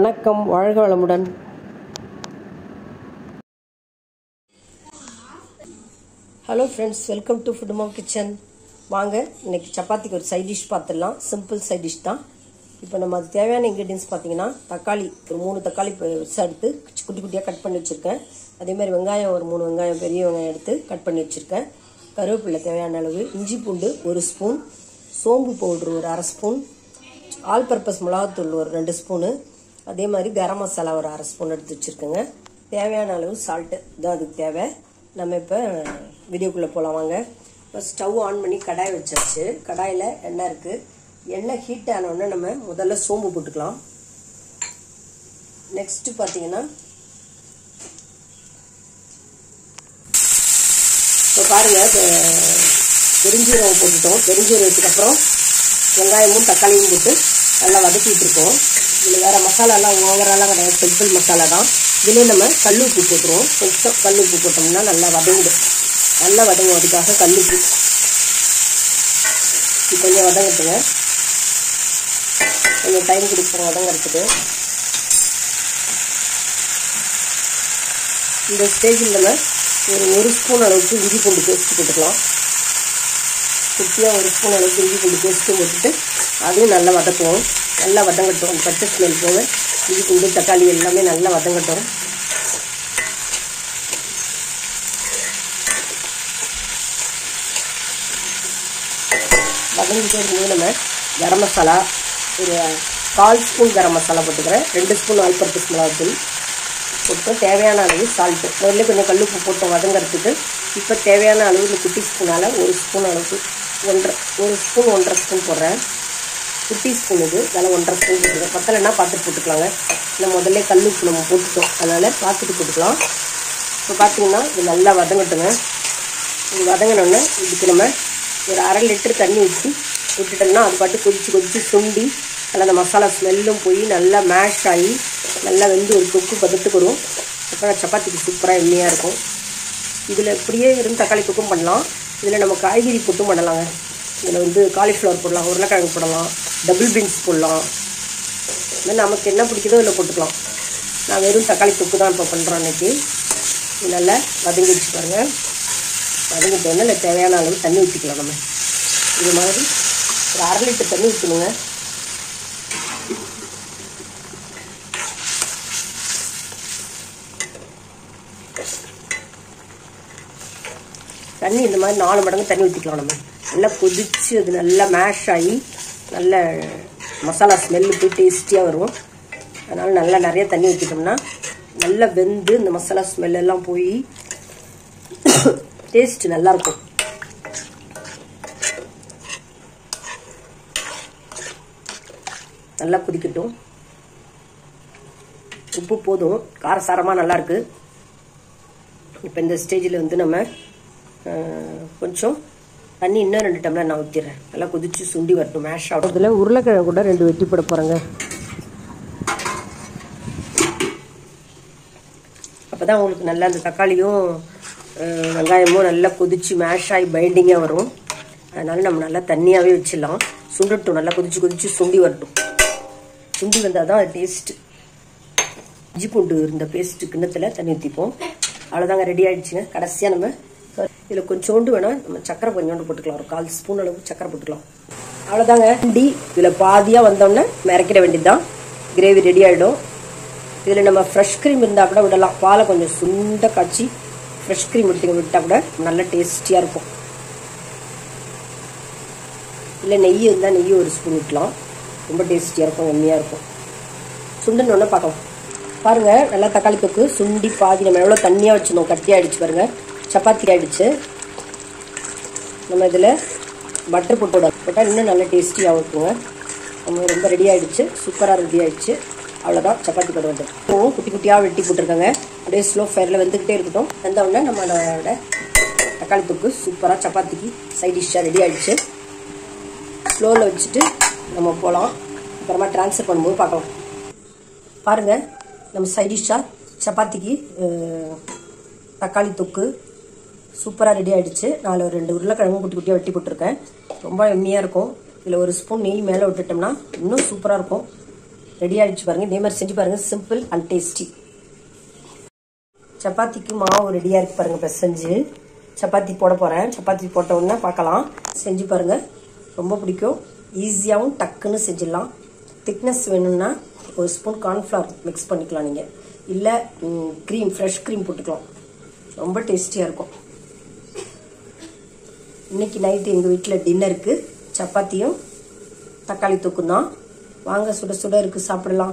வணக்கம் வாழ்க வளமுடன். ஹலோ ஃப்ரெண்ட்ஸ் வெல்கம் டு ஃபுட்மா கிச்சன் வாங்க இன்னைக்கு சப்பாத்திக்கு ஒரு சைட் டிஷ் பார்த்துடலாம். சிம்பிள் சைட் டிஷ் தான். இப்போ நம்ம அது தேவையான இன்க்ரீடியன்ஸ் பார்த்தீங்கன்னா தக்காளி ஒரு மூணு தக்காளி பெருசாக எடுத்து குட்டி குட்டியாக கட் பண்ணி வச்சுருக்கேன். அதே மாதிரி வெங்காயம் ஒரு மூணு வெங்காயம் பெரிய வெங்காயம் எடுத்து கட் பண்ணி வச்சுருக்கேன். கருவேப்பிலை தேவையான அளவு இஞ்சி பூண்டு ஒரு ஸ்பூன் சோம்பு பவுட்ரு ஒரு அரை ஸ்பூன் ஆல் பர்பஸ் மிளகாத்தூள் ஒரு ரெண்டு ஸ்பூனு அதே மாதிரி கரம் மசாலா ஒரு அரை ஸ்பூன் எடுத்து வச்சுருக்கோங்க. தேவையான அளவு சால்ட்டு தான் அதுக்கு தேவை. நம்ம இப்போ வீடியோக்குள்ளே போகலாம் வாங்க. இப்போ ஸ்டவ் ஆன் பண்ணி கடாய் வச்சாச்சு. கடாயில் எண்ணெய் இருக்குது எண்ணெய் ஹீட் ஆனோடனே நம்ம முதல்ல சோம்பு போட்டுக்கலாம். நெக்ஸ்ட்டு பார்த்தீங்கன்னா இப்போ பாருங்கள் பெருஞ்சீரகம் போட்டுட்டோம். பெருஞ்சீரகத்துக்கு அப்புறம் வெங்காயமும் தக்காளியும் போட்டு நல்லா வதக்கிட்டு இருக்கோம். இதில் வேறு மசாலாலாம் ஓவராலாம் கிடையாது. சிம்பிள் மசாலா தான். இதிலே நம்ம கல் உப்பு போட்டுருவோம். கொஞ்சம் கல் உப்பு போட்டோம்னா நல்லா வதங்கிடும். நல்லா வதங்கும் அதுக்காக கல் உப்பு கொஞ்சம் வதங்கட்டுங்க. கொஞ்சம் டைம் கொடுப்போம் வதங்கிறதுக்கு. இந்த ஸ்டேஜில் நம்ம ஒரு ஒரு ஸ்பூன் அளவுக்கு இஞ்சி பூண்டு பேஸ்ட் போட்டுக்கலாம். குட்டியாக ஒரு ஸ்பூன் அளவுக்கு இஞ்சி பூண்டு பேஸ்ட்டு போட்டுட்டு அதையும் நல்லா வதக்குவோம் நல்லா வதங்கட்டும் பச்சை ஸ்மெல் போக இஞ்சி பூண்டு தக்காளி எல்லாமே நல்லா வதங்கட்டும் வதங்கிட்டே இருக்கும்போது நம்ம கரம் மசாலா ஒரு கால் ஸ்பூன் கரம் மசாலா போட்டுக்கிறேன். ரெண்டு ஸ்பூன் ஆல் பர்பஸ் மிளகாத்தூள் போட்டு தேவையான அளவு சால்ட்டு முதல்ல கொஞ்சம் கல்லுப்பு போட்டு வதங்கிறதுக்கு இப்போ தேவையான அளவு இந்த குட்டி ஸ்பூனால் ஒரு ஸ்பூன் அளவுக்கு ஒன்றரை ஒரு ஸ்பூன் ஒன்றரை ஸ்பூன் போடுறேன். குட்டி ஸ்பூன் இது அதில் ஒன்றரை ஸ்பூன் போட்டுக்கலாம் பத்தலைன்னா பார்த்துட்டு போட்டுக்கலாங்க. இல்லை முதல்ல கல்லுப்பு நம்ம போட்டுட்டோம். அதனால் பார்த்துட்டு போட்டுக்கலாம். இப்போ பார்த்தீங்கன்னா இது நல்லா வதங்கட்டுங்க. இது வதங்கினோடனே இதுக்கு நம்ம ஒரு அரை லிட்டர் தண்ணி ஊற்றி விட்டுட்டோம்னா அது பாட்டு கொதிச்சு கொதிச்சு சுண்டி நல்லா அந்த மசாலா ஸ்மெல்லும் போய் நல்லா மேஷ் ஆகி நல்லா வெந்து ஒரு கொக்கு பதத்துக்கு வரும். அப்புறம் சப்பாத்திக்கு சூப்பராக எண்ணெயாக இருக்கும். இதில் இப்படியே இருந்து தக்காளி தொக்கும் பண்ணலாம். இதில் நம்ம காய்கறி போட்டும் பண்ணலாங்க. இதில் வந்து காலிஃப்ளவர் போடலாம். உருளைக்கிழங்கு போடலாம். டபுள் பீன்ஸ் போடலாம். இல்லை நமக்கு என்ன பிடிக்குதோ இதில் போட்டுக்கலாம். நான் வெறும் தக்காளி தொக்கு தான் இப்போ பண்ணுறோம் அன்றைக்கி நல்லா வதங்கி வச்சு பாருங்கள் வதங்கிட்டோன்னா இல்லை தேவையான அளவு தண்ணி ஊற்றிக்கலாம் நம்ம. இது மாதிரி ஒரு அரை லிட்டர் தண்ணி ஊற்றணுங்க தண்ணி இந்த மாதிரி நாலு மடங்கு தண்ணி ஊற்றிக்கலாம் நம்ம. நல்லா கொதித்து அது நல்லா மேஷ் ஆகி நல்ல மசாலா ஸ்மெல்லு போய் டேஸ்டியாக வரும். அதனால் நல்லா நிறைய தண்ணி ஊற்றிட்டோம்னா நல்லா வெந்து இந்த மசாலா ஸ்மெல்லெல்லாம் போய் டேஸ்ட் நல்லாயிருக்கும் நல்லா கொதிக்கட்டும். உப்பு போதும். காரசாரமாக நல்லாயிருக்கு இப்போ இந்த ஸ்டேஜில் வந்து நம்ம கொஞ்சம் தண்ணி இன்னும் ரெண்டு டம்ளர் நான் ஊற்றிடுறேன் நல்லா கொதிச்சு சுண்டி வரட்டும். மேஷ் ஆகும் இதில் உருளைக்கிழங்கு கூட ரெண்டு வெட்டி போட போகிறேங்க அப்போ தான் உங்களுக்கு நல்லா அந்த தக்காளியும் வெங்காயமும் நல்லா கொதிச்சு மேஷ் ஆகி பைண்டிங்காக வரும். அதனால் நம்ம நல்லா தண்ணியாகவே வச்சிடலாம். சுண்டட்டும். நல்லா கொதிச்சு கொதிச்சு சுண்டி வரட்டும். சுண்டி வந்தால் தான் டேஸ்ட்டு இஞ்சி பூண்டு இருந்த பேஸ்ட்டு கிண்ணத்தில் தண்ணி ஊற்றிப்போம் அவ்வளோதாங்க ரெடி ஆகிடுச்சுங்க கடைசியாக நம்ம இதில் கொஞ்சோண்டு வேணால் நம்ம சக்கரை கொஞ்சோண்டு போட்டுக்கலாம். ஒரு கால் ஸ்பூன் அளவுக்கு சக்கரை போட்டுக்கலாம். அவ்வளோதாங்க டி இதில் பாதியாக வந்தோம்னா மிரக்கிட வேண்டியது தான் கிரேவி ரெடி ஆகிடும் இதில் நம்ம ஃப்ரெஷ் க்ரீம் இருந்தால் கூட விடலாம். பாலை கொஞ்சம் சுண்ட காய்ச்சி ஃப்ரெஷ் க்ரீம் எடுத்துங்க விட்டால் கூட நல்ல டேஸ்டியாக இருக்கும். இல்லை நெய் இருந்தால் நெய் ஒரு ஸ்பூன் விட்டலாம் ரொம்ப டேஸ்டியாக இருக்கும் எம்மியாக இருக்கும். சுண்டனோடனே பார்க்கலாம். பாருங்கள் நல்லா தக்காளி தொக்கு சுண்டி பாதி. நம்ம எவ்வளோ தண்ணியாக வச்சுருந்தோம் கட்டியாக அடிச்சு பாருங்கள் சப்பாத்தி ஆகிடுச்சு நம்ம இதில் பட்டர் போட்டு போட்டால் இன்னும் நல்ல டேஸ்டியாக இருக்குங்க. நம்ம ரொம்ப ரெடி ஆகிடுச்சு சூப்பராக ரெடி ஆகிடுச்சு அவ்வளோதான் சப்பாத்தி போட வந்து. குட்டி குட்டியாக வெட்டி போட்டிருக்காங்க. அப்படியே ஸ்லோ ஃபயரில் வந்துக்கிட்டே இருக்கட்டும். வந்தவுடனே நம்மளோட தக்காளி தொக்கு சூப்பராக சப்பாத்திக்கு சைட் டிஷ்ஷாக ரெடி ஆகிடுச்சு ஸ்லோவில் வச்சுட்டு நம்ம போகலாம் அப்புறமா ட்ரான்ஸ்ஃபர் பண்ணும்போது பார்க்கலாம். பாருங்கள் நம்ம சைட் டிஷ்ஷாக சப்பாத்திக்கு தக்காளி தொக்கு சூப்பராக ரெடி ஆகிடுச்சு நான் ஒரு ரெண்டு உருளைக்கிழங்கு குட்டி குட்டியாக வெட்டி போட்டிருக்கேன். ரொம்ப எம்மியாக இருக்கும். இதில் ஒரு ஸ்பூன் நெய் மேலே விட்டுட்டோம்னா இன்னும் சூப்பராக இருக்கும். ரெடி ஆகிடுச்சு பாருங்கள் இதே மாதிரி செஞ்சு பாருங்கள் சிம்பிள் அண்ட் டேஸ்டி சப்பாத்திக்கு மாவு ரெடியாக இருக்கு பாருங்கள் இப்போ செஞ்சு. சப்பாத்தி போட போகிறேன் சப்பாத்தி போட்ட உடனே பார்க்கலாம். செஞ்சு பாருங்கள் ரொம்ப பிடிக்கும். ஈஸியாகவும் டக்குன்னு செஞ்சிடலாம். திக்னஸ் வேணும்னா ஒரு ஸ்பூன் கார்ன்ஃப்ளவர் மிக்ஸ் பண்ணிக்கலாம் நீங்கள் இல்லை க்ரீம் ஃப்ரெஷ் க்ரீம் போட்டுக்கலாம். ரொம்ப டேஸ்டியாக இருக்கும். இன்னைக்கு நைட்டு எங்கள் வீட்டில் டின்னருக்கு சப்பாத்தியும் தக்காளி தொக்கும் தான் வாங்க சுட சுட இருக்குது சாப்பிடலாம்.